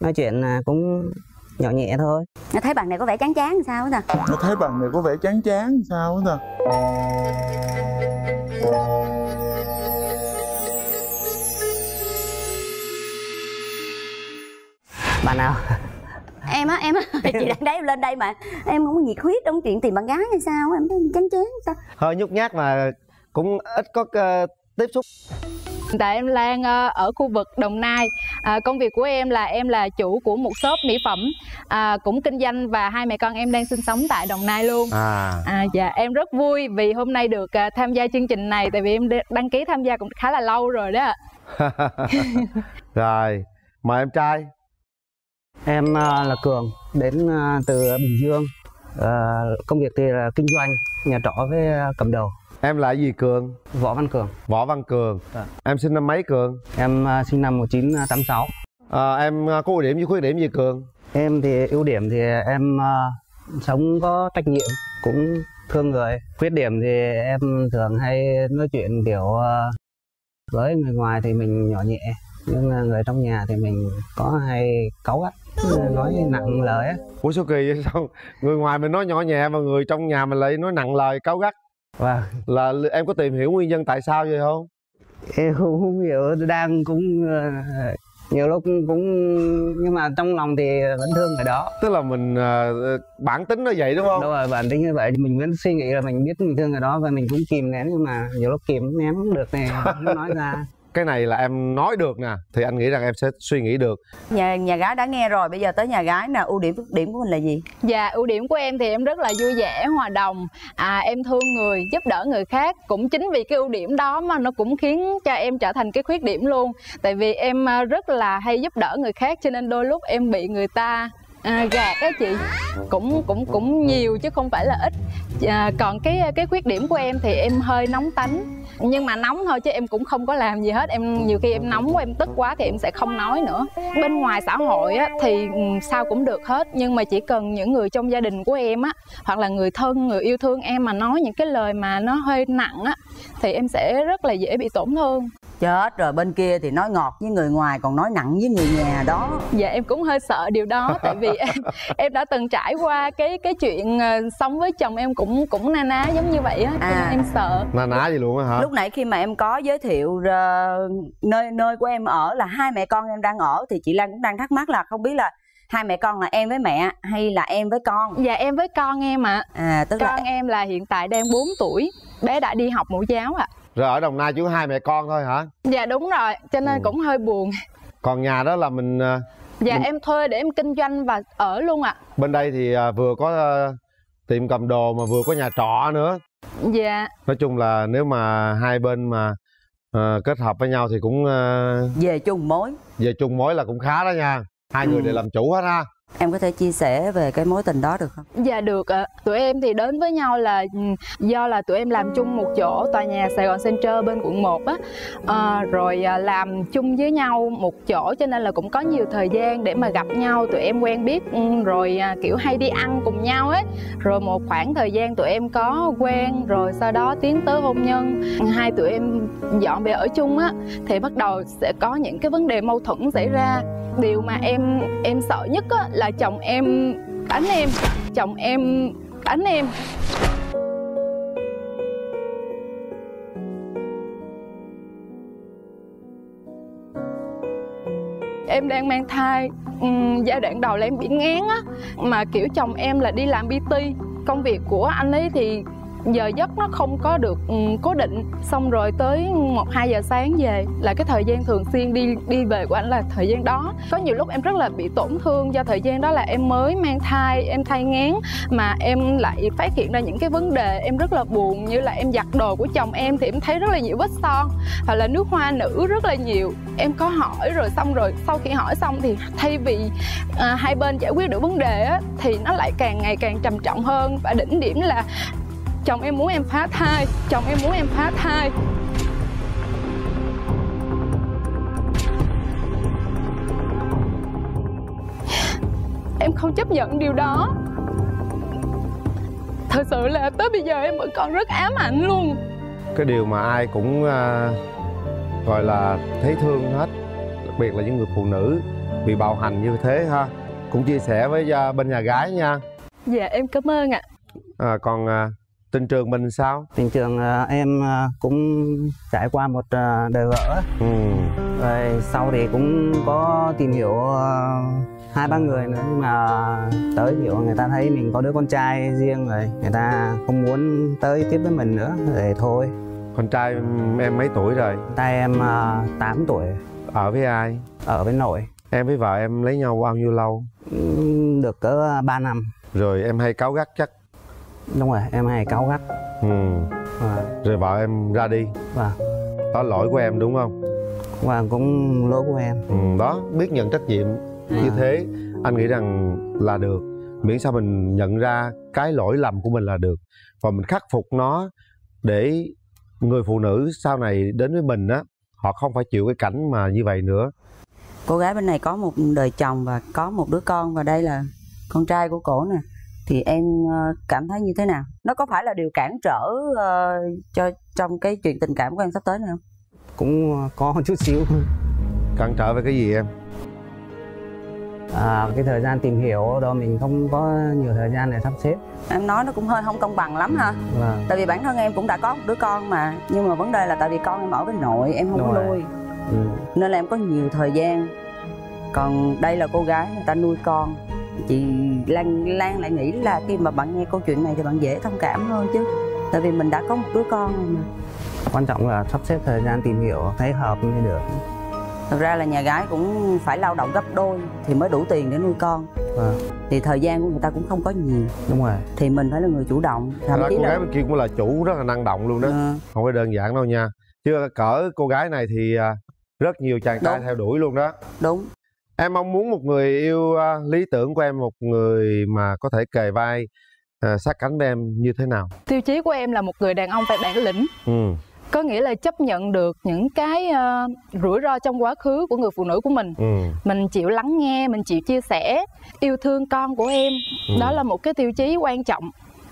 nói chuyện à, cũng nhỏ nhẹ thôi. Thấy bạn này có vẻ chán chán sao nè Nó thấy bạn này có vẻ chán chán sao á ta? Bạn nào? Em á em á. Chị đang đấy lên đây mà. Em không có nhiệt huyết trong chuyện tìm bạn gái hay sao em thấy chán chán sao? Hơi nhút nhát mà cũng ít có ờ, tiếp xúc tại em Lan ờ, ở khu vực Đồng Nai. À, công việc của em là em là chủ của một shop mỹ phẩm, à, cũng kinh doanh và hai mẹ con em đang sinh sống tại Đồng Nai luôn. à À, dạ em rất vui vì hôm nay được à, tham gia chương trình này tại vì em đăng ký tham gia cũng khá là lâu rồi đó ạ. rồi mời em trai em à, là cường đến từ bình dương à, công việc thì là kinh doanh nhà trọ với cầm đầu em là gì cường? Võ văn cường. Võ văn cường. Dạ. em sinh năm mấy cường? Em à, sinh năm 1986 à, em ờ, có ưu điểm với khuyết điểm gì cường? Em thì ưu điểm thì em à, sống có trách nhiệm cũng thương người. Khuyết điểm thì em thường hay nói chuyện kiểu à, với người ngoài thì mình nhỏ nhẹ nhưng mà người trong nhà thì mình có hay cáu gắt nói nặng lời á. Ủa sao kỳ vậy? Sao người ngoài mình nói nhỏ nhẹ mà người trong nhà mình lại nói nặng lời cáu gắt và là em có tìm hiểu nguyên nhân tại sao vậy không? Em không, không hiểu đang cũng ờ, nhiều lúc cũng, nhưng mà trong lòng thì vẫn thương người đó. Tức là mình ờ, bản tính nó vậy đúng không? Đâu rồi bản tính như vậy mình vẫn suy nghĩ là mình biết mình thương người đó và mình cũng kìm nén nhưng mà nhiều lúc kìm nén không được này không nói ra cái này là em nói được nè thì anh nghĩ rằng em sẽ suy nghĩ được. Nhà nhà gái đã nghe rồi bây giờ tới nhà gái nè ưu điểm khuyết điểm của mình là gì? Dạ ưu điểm của em thì em rất là vui vẻ, hòa đồng, à, em thương người, giúp đỡ người khác. Cũng chính vì cái ưu điểm đó mà nó cũng khiến cho em trở thành cái khuyết điểm luôn. Tại vì em à, rất là hay giúp đỡ người khác cho nên đôi lúc em bị người ta à, gạt đó chị. Cũng cũng cũng nhiều chứ không phải là ít. À, còn cái cái khuyết điểm của em thì em hơi nóng tánh nhưng mà nóng thôi chứ em cũng không có làm gì hết. Em nhiều khi em nóng quá em tức quá thì em sẽ không nói nữa. Bên ngoài xã hội á, thì ừ, sao cũng được hết. Nhưng mà chỉ cần những người trong gia đình của em á hoặc là người thân người yêu thương em mà nói những cái lời mà nó hơi nặng á thì em sẽ rất là dễ bị tổn thương chết rồi bên kia thì nói ngọt với người ngoài còn nói nặng với người nhà đó. Dạ em cũng hơi sợ điều đó tại vì em em đã từng trải qua cái cái chuyện ờ, sống với chồng em cũng cũng na ná giống như vậy á À. em sợ. Na ná gì luôn á hả? Lúc nãy khi mà em có giới thiệu ờ, nơi nơi của em ở là hai mẹ con em đang ở thì chị Lan cũng đang thắc mắc là không biết là hai mẹ con là em với mẹ hay là em với con? Dạ em với con em ạ. À tức là con em là hiện tại đang 4 tuổi bé đã đi học mẫu giáo ạ rồi ở đồng nai chỉ có hai mẹ con thôi hả? Dạ đúng rồi cho nên Ừ. cũng hơi buồn. Còn nhà đó là mình ờ, dạ Mình- em thuê để em kinh doanh và ở luôn ạ. Bên đây thì ờ, vừa có ờ, tiệm cầm đồ mà vừa có nhà trọ nữa. Dạ. Nói chung là nếu mà hai bên mà ờ, kết hợp với nhau thì cũng ờ, về chung mối. về chung mối là cũng khá đó nha. Hai người Ừ. đều làm chủ hết ha em có thể chia sẻ về cái mối tình đó được không Dạ được ạ. Tụi em thì đến với nhau là ừ, do là tụi em làm chung một chỗ tòa nhà Sài Gòn Center bên quận 1 á. Ờ, à, rồi làm chung với nhau một chỗ cho nên là cũng có nhiều thời gian để mà gặp nhau. Tụi em quen biết ừ, rồi à, kiểu hay đi ăn cùng nhau ấy. Rồi một khoảng thời gian tụi em có quen rồi sau đó tiến tới hôn nhân. Hai tụi em dọn về ở chung á thì bắt đầu sẽ có những cái vấn đề mâu thuẫn xảy ra. Điều mà em em sợ nhất á là chồng em đánh em chồng em đánh em. Em đang mang thai um, giai đoạn đầu là em bị ngán á mà kiểu chồng em là đi làm bt công việc của anh ấy thì giờ giấc nó không có được um, cố định. Xong rồi tới một hai giờ sáng về là cái thời gian thường xuyên đi đi về của anh là thời gian đó. Có nhiều lúc em rất là bị tổn thương do thời gian đó là em mới mang thai em thai ngán mà em lại phát hiện ra những cái vấn đề em rất là buồn như là em giặt đồ của chồng em thì em thấy rất là nhiều vết son hoặc là nước hoa nữ rất là nhiều. Em có hỏi rồi xong rồi sau khi hỏi xong thì thay vì à, hai bên giải quyết được vấn đề á, thì nó lại càng ngày càng trầm trọng hơn. Và đỉnh điểm là chồng em muốn em phá thai. Chồng em muốn em phá thai. Em không chấp nhận điều đó. Thật sự là tới bây giờ em vẫn còn rất ám ảnh luôn. Cái điều mà ai cũng ờ, gọi là thấy thương hết đặc biệt là những người phụ nữ bị bạo hành như thế ha. Cũng chia sẻ với à, bên nhà gái nha. Dạ em cảm ơn ạ. À, còn à, tình trường mình sao? Tình trường ờ, em ờ, cũng trải qua một ờ, đời vợ ừ. rồi sau thì cũng có tìm hiểu hai ba người nữa. Nhưng mà tới kiểu người ta thấy mình có đứa con trai riêng rồi. Người ta không muốn tới tiếp với mình nữa để thôi. Con trai em mấy tuổi rồi? Tay em uh, 8 tuổi. Ở với ai? Ở với nội. Em với vợ em lấy nhau bao nhiêu lâu? Ừm, được cỡ 3 năm. Rồi em hay cáu gắt chắc đúng rồi em hay cáu gắt. Ừ. và, rồi vợ em ra đi. Và, đó lỗi của em đúng không? Và cũng lỗi của em. Ừ, đó biết nhận trách nhiệm như À. thế anh nghĩ rằng là được. Miễn sao mình nhận ra cái lỗi lầm của mình là được. Và mình khắc phục nó để người phụ nữ sau này đến với mình á họ không phải chịu cái cảnh mà như vậy nữa. Cô gái bên này có một đời chồng và có một đứa con và đây là con trai của cổ nè thì em ờ, cảm thấy như thế nào? Nó có phải là điều cản trở ờ, cho trong cái chuyện tình cảm của em sắp tới này không? Cũng có một chút xíu. Cản trở về cái gì em? À, cái thời gian tìm hiểu đó mình không có nhiều thời gian để sắp xếp. Em nói nó cũng hơi không công bằng lắm ha. Và tại vì bản thân em cũng đã có một đứa con mà. Nhưng mà vấn đề là tại vì con em ở với nội em không Đúng có rồi. nuôi. Ừ, nên là em có nhiều thời gian. Còn đây là cô gái người ta nuôi con chị Lan Lan lại nghĩ là khi mà bạn nghe câu chuyện này thì bạn dễ thông cảm hơn chứ. Tại vì mình đã có một đứa con rồi mà. Quan trọng là sắp xếp thời gian tìm hiểu thấy hợp mới được. Thực ra là nhà gái cũng phải lao động gấp đôi thì mới đủ tiền để nuôi con. Và, thì thời gian của người ta cũng không có nhiều. Đúng rồi. Thì mình phải là người chủ động thậm chí cô là gái bên kia cũng là chủ rất là năng động luôn đó. Ờ, không phải đơn giản đâu nha. Chứ cỡ cô gái này thì à, rất nhiều chàng trai Đúng. theo đuổi luôn đó. Đúng em mong muốn một người yêu à, lý tưởng của em một người mà có thể kề vai à, sát cánh với em như thế nào? Tiêu chí của em là một người đàn ông phải bản lĩnh. Ừ. Có nghĩa là chấp nhận được những cái ờ, rủi ro trong quá khứ của người phụ nữ của mình. Ừ. Mình chịu lắng nghe mình chịu chia sẻ yêu thương con của em. Ừ. đó là một cái tiêu chí quan trọng.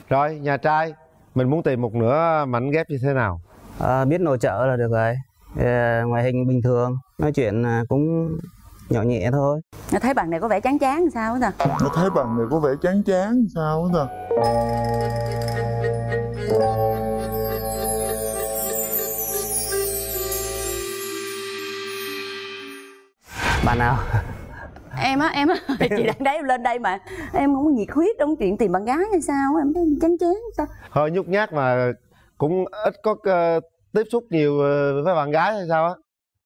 Rồi nhà trai mình muốn tìm một nửa mảnh ghép như thế nào? À, biết nội trợ là được rồi. À, ngoại hình bình thường. Nói chuyện à, cũng nhỏ nhẹ thôi. Nó thấy bạn này có vẻ chán chán sao á ta Nó thấy bạn này có vẻ chán chán sao á ta bạn nào? Em á em á. Chị đang đấy em lên đây mà. Em không có nhiệt huyết trong chuyện tìm bạn gái hay sao em thấy chán chán sao? Hơi nhút nhát mà cũng ít có ờ, tiếp xúc nhiều ờ, với bạn gái hay sao á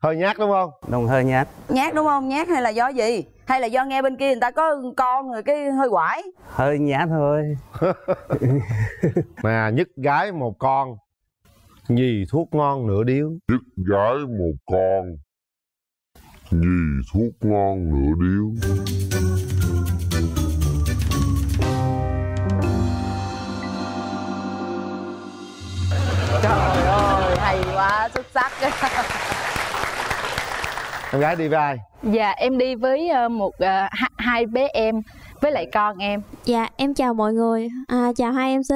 hơi nhát đúng không? Đồng hơi nhát. Nhát đúng không? Nhát hay là do gì? Hay là do nghe bên kia người ta có con rồi cái hơi quải? Hơi nhát thôi. Mà nhất gái một con nhì thuốc ngon nửa điếu. Gái một con nhì thuốc ngon nửa điếu. Trời ơi hay quá xuất sắc em gái đi với ai? Dạ em đi với ờ, một ờ, hai, bé em với lại con em. Dạ em chào mọi người, à, chào hai MC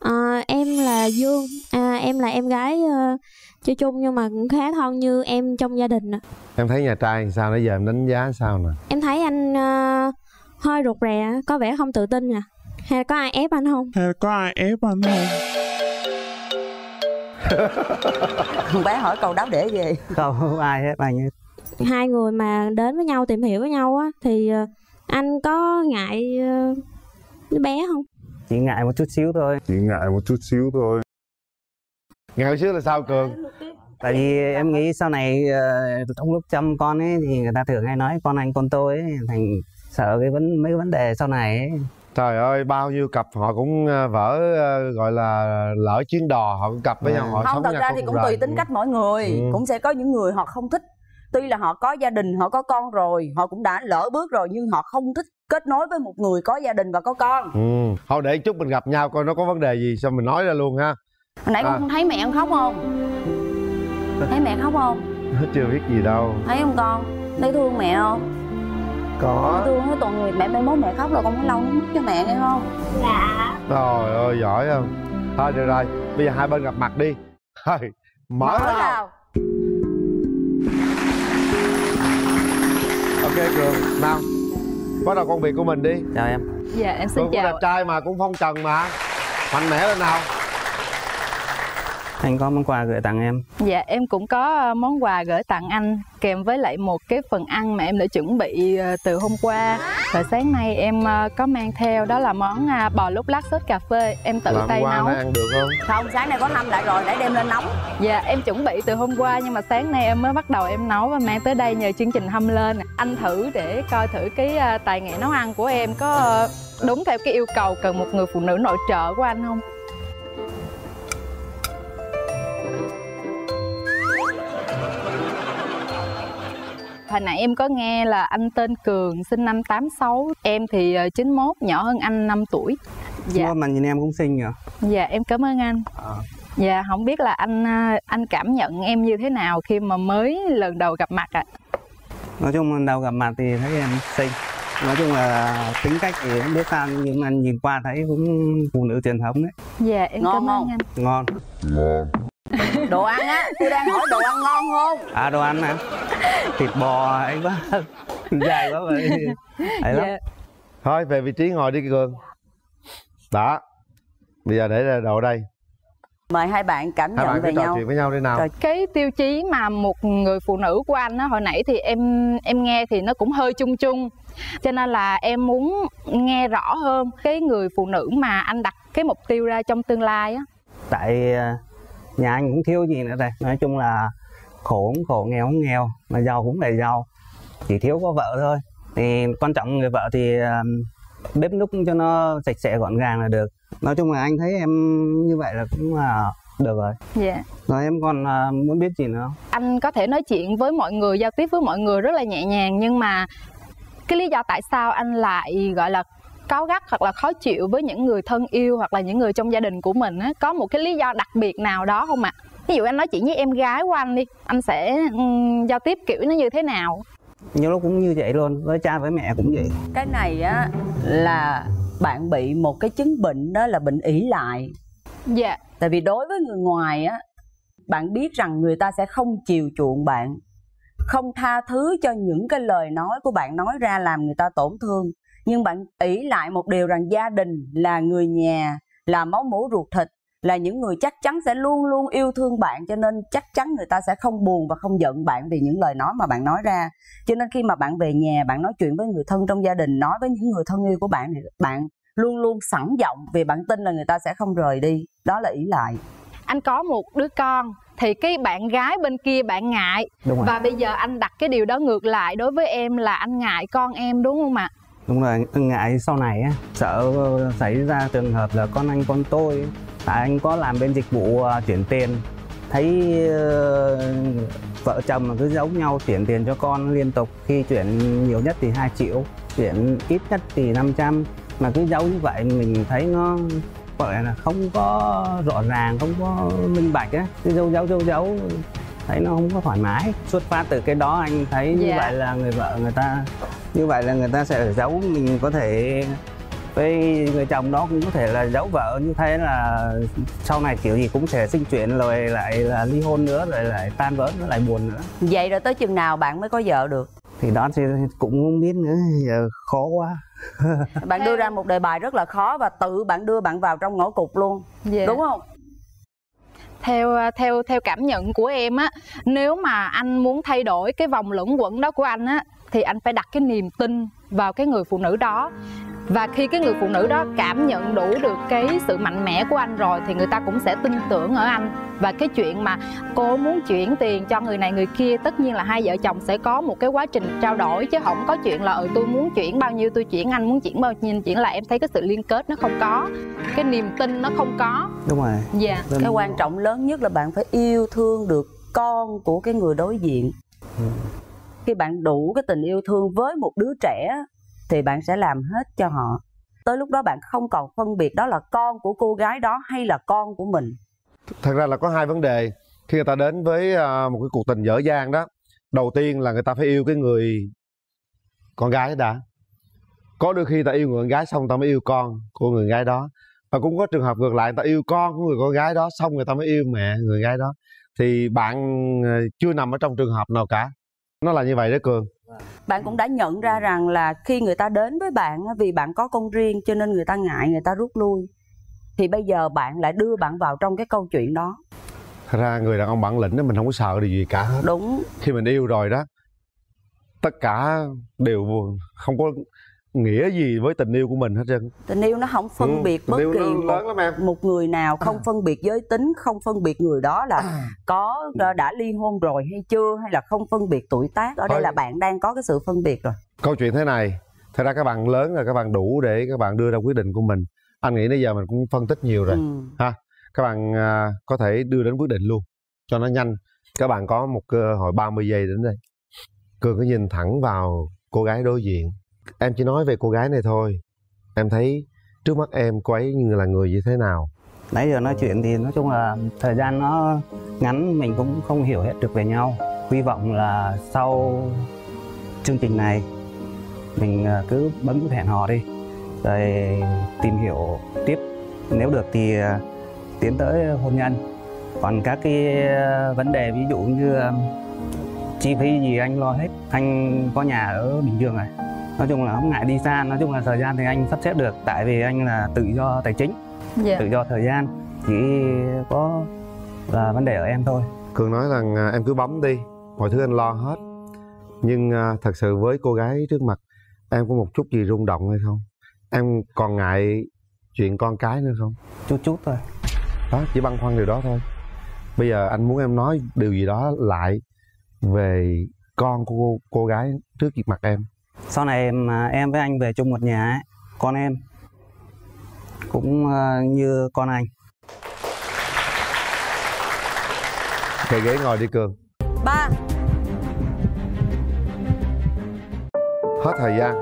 à, Em là Dương, à, em là em gái uh, chơi chung nhưng mà cũng khá thân như em trong gia đình ạ. em thấy nhà trai sao nãy giờ em đánh giá sao nè? Em thấy anh ờ, hơi rụt rè, có vẻ không tự tin nè. Hay là có ai ép anh không? Hay có ai ép anh không? Bé hỏi câu đáo để về không không ai hết anh Hai người mà đến với nhau, tìm hiểu với nhau á Thì ờ, anh có ngại ờ, đứa bé không? chỉ ngại một chút xíu thôi chỉ ngại một chút xíu thôi ngày xưa là sao cường tại vì em nghĩ sau này ờ, trong lúc chăm con ấy thì người ta thường hay nói con anh con tôi ấy thành sợ cái vấn mấy cái vấn đề sau này ấy. trời ơi bao nhiêu cặp họ cũng vỡ gọi là lỡ chuyến đò họ cũng cặp với nhau họ không sống thật ra thì cũng rời. tùy tính cách mỗi người Ừ. cũng sẽ có những người họ không thích tuy là họ có gia đình họ có con rồi họ cũng đã lỡ bước rồi nhưng họ không thích kết nối với một người có gia đình và có con. Ừ. Thôi để chút mình gặp nhau coi nó có vấn đề gì xong mình nói ra luôn ha. Hồi nãy con À. không thấy mẹ em khóc không? Thấy mẹ khóc không? Nó chưa biết gì đâu. Thấy không con? Thấy thương mẹ không? Có. Thương hết toàn người mẹ mai mốt mẹ khóc rồi con phải lau nước mắt cho mẹ nghe không? Trời ơi giỏi không? Thôi được rồi. Bây giờ hai bên gặp mặt đi. Thôi mở mở nào nào cường nào bắt đầu công việc của mình đi. Chào em. Dạ em xin cường cũng chào. đẹp trai mà cũng phong trần mà. Mạnh mẽ lên nào anh có món quà gửi tặng em Dạ em cũng có ờ, món quà gửi tặng anh kèm với lại một cái phần ăn mà em đã chuẩn bị ờ, từ hôm qua và sáng nay em ờ, có mang theo đó là món à, bò lúc lắc sốt cà phê em tự làm tay qua nấu. ăn được không không sáng nay có hâm lại rồi để đem lên nóng Dạ em chuẩn bị từ hôm qua nhưng mà sáng nay em mới bắt đầu em nấu và mang tới đây nhờ chương trình hâm lên. Anh thử để coi thử cái tài nghệ nấu ăn của em có đúng theo cái yêu cầu cần một người phụ nữ nội trợ của anh không? Hồi nãy em có nghe là anh tên Cường sinh năm 86 Em thì ờ, 91 nhỏ hơn anh 5 tuổi Dạ dạ. mà nhìn em cũng xinh nhỉ Dạ em cảm ơn anh. Ờ. Dạ không biết là anh à, anh cảm nhận em như thế nào khi mà mới lần đầu gặp mặt ạ? nói chung lần đầu gặp mặt thì thấy em xinh nói chung là tính cách thì không biết sao nhưng mà nhìn qua thấy cũng phụ nữ truyền thống đấy Dạ em Ngon cảm ơn anh. ngon ngon đồ ăn á tôi đang hỏi đồ ăn ngon không à đồ ăn hả thịt bò ấy quá. Dài quá vậy. Ấy lắm. Dạ. thôi về vị trí ngồi đi cường. Đó. Bây giờ để ra đầu đây. Mời hai bạn cảm hai nhận bạn về trò nhau. chuyện với nhau đi nào. Rồi. Cái tiêu chí mà một người phụ nữ của anh á hồi nãy thì em em nghe thì nó cũng hơi chung chung. Cho nên là em muốn nghe rõ hơn cái người phụ nữ mà anh đặt cái mục tiêu ra trong tương lai á. tại à, nhà anh cũng thiếu gì nữa đây nói chung là khổ cũng khổ nghèo cũng nghèo mà giàu cũng phải giàu. Chỉ thiếu có vợ thôi. Thì quan trọng người vợ thì à, bếp núc cho nó sạch sẽ gọn gàng là được. Nói chung là anh thấy em như vậy là cũng là được rồi. Dạ. rồi em còn à, muốn biết gì nữa không? Anh có thể nói chuyện với mọi người giao tiếp với mọi người rất là nhẹ nhàng nhưng mà cái lý do tại sao anh lại gọi là cáu gắt hoặc là khó chịu với những người thân yêu hoặc là những người trong gia đình của mình á có một cái lý do đặc biệt nào đó không ạ ví dụ anh nói chuyện với em gái của anh đi anh sẽ ừm, giao tiếp kiểu nó như thế nào? Nhiều lúc cũng như vậy luôn với cha với mẹ cũng vậy. Cái này á là bạn bị một cái chứng bệnh đó là bệnh ỷ lại. Dạ. Tại vì đối với người ngoài á bạn biết rằng người ta sẽ không chiều chuộng bạn không tha thứ cho những cái lời nói của bạn nói ra làm người ta tổn thương. Nhưng bạn ỷ lại một điều rằng gia đình là người nhà là máu mủ ruột thịt là những người chắc chắn sẽ luôn luôn yêu thương bạn cho nên chắc chắn người ta sẽ không buồn và không giận bạn vì những lời nói mà bạn nói ra. Cho nên khi mà bạn về nhà bạn nói chuyện với người thân trong gia đình nói với những người thân yêu của bạn thì bạn luôn luôn sẵn giọng vì bạn tin là người ta sẽ không rời đi. Đó là ỷ lại. Anh có một đứa con thì cái bạn gái bên kia bạn ngại. Đúng rồi. Và bây giờ anh đặt cái điều đó ngược lại đối với em là anh ngại con em đúng không ạ? Đúng rồi ngại sau này á sợ xảy ra trường hợp là con anh con tôi tại anh có làm bên dịch vụ chuyển tiền. Thấy ờ, vợ chồng mà cứ giấu nhau chuyển tiền cho con liên tục. Khi chuyển nhiều nhất thì 2 triệu chuyển ít nhất thì 500 mà cứ giấu như vậy mình thấy nó gọi là không có rõ ràng không có minh bạch á. Cứ giấu giấu giấu giấu thấy nó không có thoải mái. Xuất phát từ cái đó anh thấy như Dạ. vậy là người vợ người ta như vậy là người ta sẽ giấu mình có thể với người chồng đó cũng có thể là giấu vợ như thế là sau này kiểu gì cũng sẽ sinh chuyện rồi lại là ly hôn nữa rồi lại tan vỡ nó lại buồn nữa. Vậy rồi tới chừng nào bạn mới có vợ được? Thì đó thì cũng không biết nữa giờ khó quá. Bạn đưa ra một đề bài rất là khó và tự bạn đưa bạn vào trong ngõ cụt luôn. Dạ. đúng không? Theo theo theo cảm nhận của em á nếu mà anh muốn thay đổi cái vòng luẩn quẩn đó của anh á thì anh phải đặt cái niềm tin vào cái người phụ nữ đó và khi cái người phụ nữ đó cảm nhận đủ được cái sự mạnh mẽ của anh rồi thì người ta cũng sẽ tin tưởng ở anh. Và cái chuyện mà cô muốn chuyển tiền cho người này người kia tất nhiên là hai vợ chồng sẽ có một cái quá trình trao đổi chứ không có chuyện là ừ tôi muốn chuyển bao nhiêu tôi chuyển anh muốn chuyển bao nhiêu chuyển lại. Em thấy cái sự liên kết nó không có cái niềm tin nó không có. Đúng rồi. Dạ. Cái quan trọng lớn nhất là bạn phải yêu thương được con của cái người đối diện. Khi bạn đủ cái tình yêu thương với một đứa trẻ thì bạn sẽ làm hết cho họ. Tới lúc đó bạn không còn phân biệt đó là con của cô gái đó hay là con của mình. Thật ra là có hai vấn đề. Khi người ta đến với à, một cái cuộc tình dở dang đó, đầu tiên là người ta phải yêu cái người con gái đã. Có đôi khi ta yêu người con gái xong ta mới yêu con của người gái đó. Và cũng có trường hợp ngược lại, người ta yêu con của người con gái đó xong người ta mới yêu mẹ người gái đó. Thì bạn à, chưa nằm ở trong trường hợp nào cả. Nó là như vậy đó cường bạn cũng đã nhận ra rằng là khi người ta đến với bạn vì bạn có con riêng cho nên người ta ngại người ta rút lui thì bây giờ bạn lại đưa bạn vào trong cái câu chuyện đó. Thật ra người đàn ông bản lĩnh đó mình không có sợ điều gì cả hết. Đúng. Khi mình yêu rồi đó tất cả đều không có nghĩa gì với tình yêu của mình hết trơn? Tình yêu nó không phân Ừ, biệt bất kỳ một, lớn lắm em. một người nào không phân biệt giới tính không phân biệt người đó là có ờ, đã ly hôn rồi hay chưa hay là không phân biệt tuổi tác. Ở đây Thôi. là bạn đang có cái sự phân biệt rồi. Câu chuyện thế này thật ra các bạn lớn rồi các bạn đủ để các bạn đưa ra quyết định của mình. Anh nghĩ bây giờ mình cũng phân tích nhiều rồi Ừ. ha? Các bạn à, có thể đưa đến quyết định luôn cho nó nhanh. Các bạn có một cơ hội 30 giây đến đây. Cường cứ nhìn thẳng vào cô gái đối diện em chỉ nói về cô gái này thôi. Em thấy trước mắt em cô ấy như là người như thế nào? Nãy giờ nói chuyện thì nói chung là thời gian nó ngắn, mình cũng không hiểu hết được về nhau. Hy vọng là sau chương trình này, mình à, cứ bấm nút hẹn hò đi, rồi tìm hiểu tiếp. Nếu được thì à, tiến tới hôn nhân. Còn các cái à, vấn đề ví dụ như chi phí gì anh lo hết. Anh có nhà ở bình dương này nói chung là không ngại đi xa nói chung là thời gian thì anh sắp xếp được tại vì anh là tự do tài chính dạ. tự do thời gian chỉ có là vấn đề ở em thôi. Cường nói rằng à, em cứ bấm đi mọi thứ anh lo hết. Nhưng à, thật sự với cô gái trước mặt em có một chút gì rung động hay không? Em còn ngại chuyện con cái nữa không? Chút chút thôi. Đó chỉ băn khoăn điều đó thôi. Bây giờ anh muốn em nói điều gì đó lại về con của cô, cô gái trước mặt em sau này mà em với anh về chung một nhà ấy, con em cũng ờ, như con anh. Kệ ghế ngồi đi cường. Ba. Hết thời gian.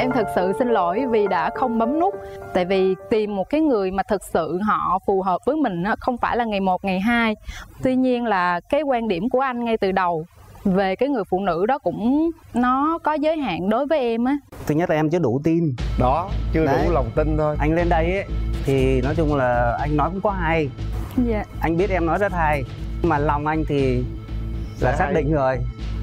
Em thật sự xin lỗi vì đã không bấm nút. Tại vì tìm một cái người mà thật sự họ phù hợp với mình á, không phải là ngày một ngày hai. Tuy nhiên là cái quan điểm của anh ngay từ đầu về cái người phụ nữ đó cũng nó có giới hạn đối với em á. Thứ nhất là em chưa đủ tin. Đó chưa Đấy. đủ lòng tin thôi. Anh lên đây ấy thì nói chung là anh nói cũng có hay. Dạ. Anh biết em nói rất hay. Nhưng mà lòng anh thì là Dạ xác hay. định rồi.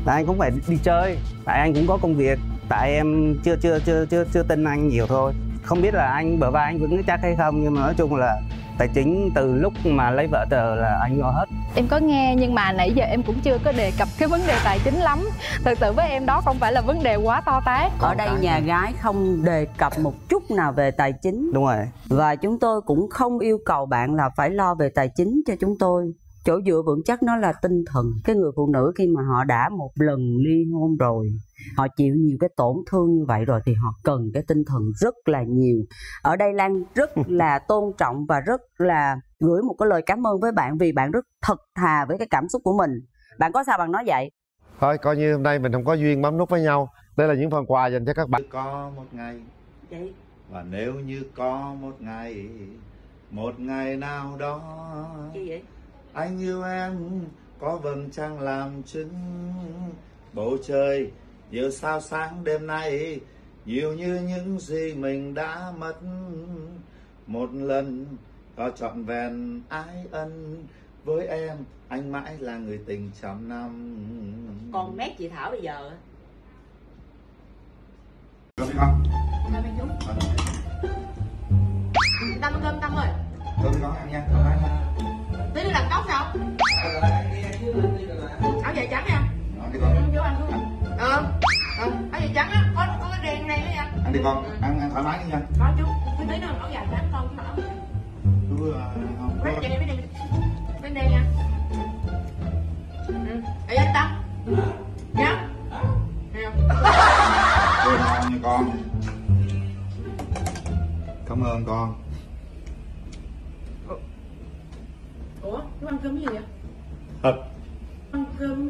Là anh cũng phải đi chơi. Tại anh cũng có công việc. Tại em chưa chưa chưa chưa chưa tin anh nhiều thôi. Không biết là anh bờ vai anh vững chắc hay không nhưng mà nói chung là tài chính từ lúc mà lấy vợ tờ là anh lo hết? Em có nghe nhưng mà nãy giờ em cũng chưa có đề cập cái vấn đề tài chính lắm. Thật sự với em đó không phải là vấn đề quá to tát. Ở đây nhà gái không đề cập một chút nào về tài chính. Đúng rồi. Và chúng tôi cũng không yêu cầu bạn là phải lo về tài chính cho chúng tôi chỗ dựa vững chắc nó là tinh thần. Cái người phụ nữ khi mà họ đã một lần ly hôn rồi họ chịu nhiều cái tổn thương như vậy rồi thì họ cần cái tinh thần rất là nhiều. Ở đây lan rất là tôn trọng và rất là gửi một cái lời cảm ơn với bạn vì bạn rất thật thà với cái cảm xúc của mình. Bạn có sao bạn nói vậy? Thôi coi như hôm nay mình không có duyên bấm nút với nhau. Đây là những phần quà dành cho các bạn. Có một ngày. Và nếu như có một ngày một ngày nào đó vậy anh yêu em có vầng trăng làm chứng bầu trời. Nhiều sao sáng đêm nay nhiều như những gì mình đã mất. Một lần có trọn vẹn ái ân với em anh mãi là người tình trăm năm. Còn mét chị thảo bây giờ. Có biết không? Tâm cơm Tâm ơi. Cơm con ăn nha, thoải mái nha. Tí đi làm cốc nào Áo dài trắng nha. Ăn đi con, Em vô ăn luôn. Ờ Ờ. Áo dài trắng á. Có, có cái đèn này đó nha. Ăn đi con, ăn, ăn thoải mái đi nha. Có chú Chú tí nữa áo dài trắng con chú bảo Chú ờ, không, Mấy đèn mấy đèn Bên đây nha. Ừ. Để anh Tâm. Nhá Cơm ngon nha con. Cảm ơn con. Ủa chú ăn cơm